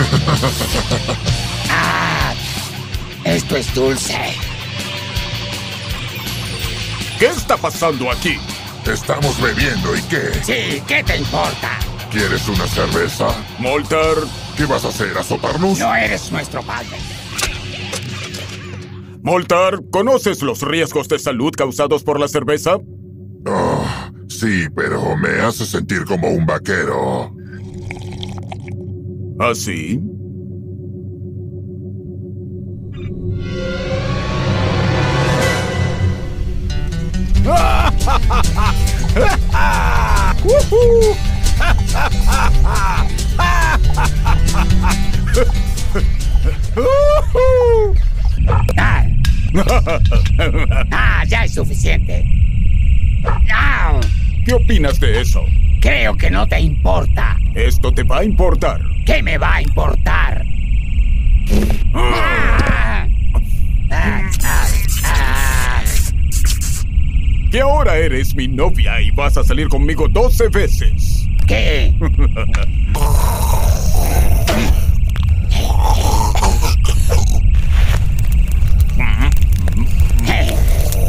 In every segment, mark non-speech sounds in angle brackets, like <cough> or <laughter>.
<laughs> ah, esto es dulce. ¿Qué está pasando aquí? Estamos bebiendo, ¿y qué? Sí, ¿qué te importa? ¿Quieres una cerveza? Moltar. ¿Qué vas a hacer? ¿Azotarnos? No eres nuestro padre. Moltar, ¿conoces los riesgos de salud causados por la cerveza? Oh, sí, pero me hace sentir como un vaquero. ¿Así? Ah. <laughs> ah, ya es suficiente. ¿Qué opinas de eso? Creo que no te importa. Esto te va a importar. ¿Qué me va a importar? Ah. Que ahora eres mi novia y vas a salir conmigo 12 veces. ¿Qué? <laughs>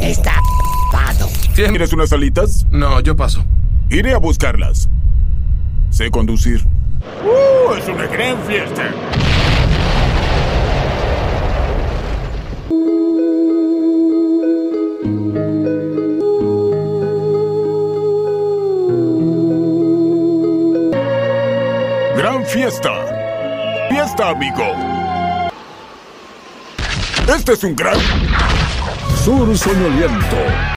Está pado. ¿Quieres unas alitas? No, yo paso. Iré a buscarlas. Sé conducir. ¡Uh! ¡Es una gran fiesta! ¡Gran fiesta! ¡Fiesta, amigo! Este es un gran... Sur Soñoliento.